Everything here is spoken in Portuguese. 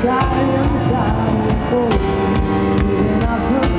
sky and sky, oh, even after the